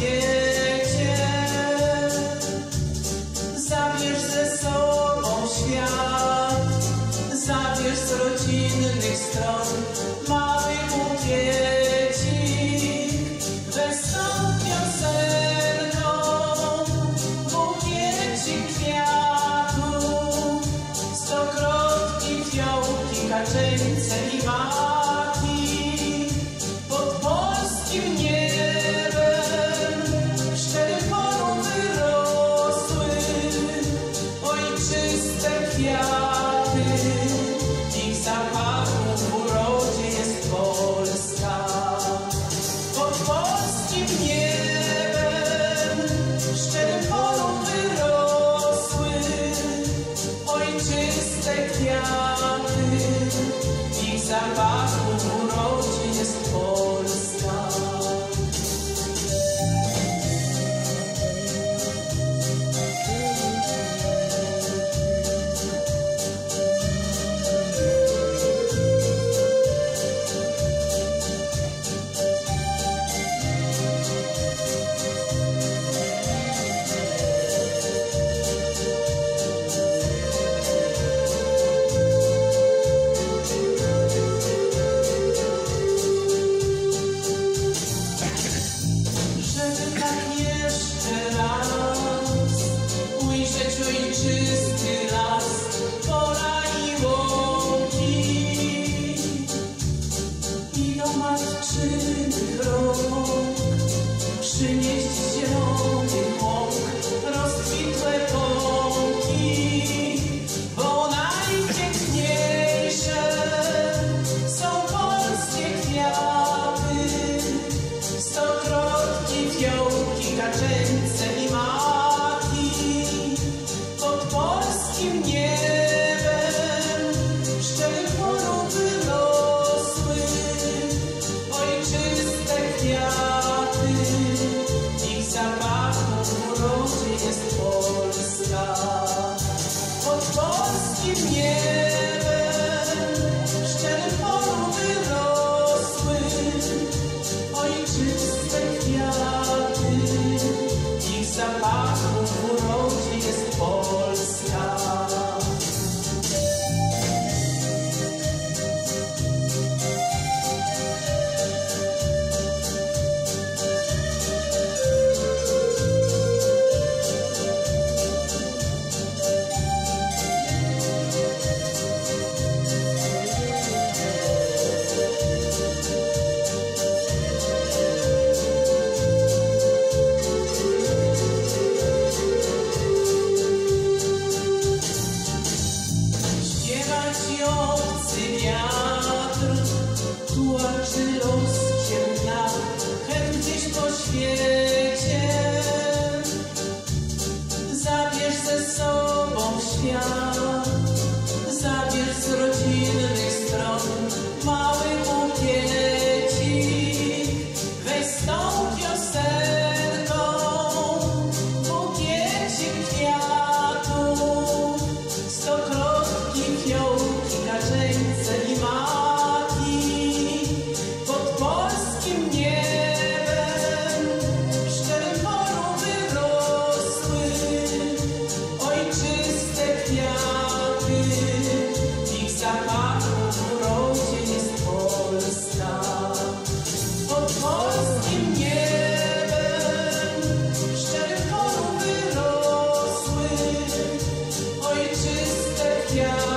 Yeah. jesteś piany i zabawą urodzin jest Twoja. you. Yeah. świecie. Zabierz ze sobą świat, zabierz z rodzinnych stron. Yeah.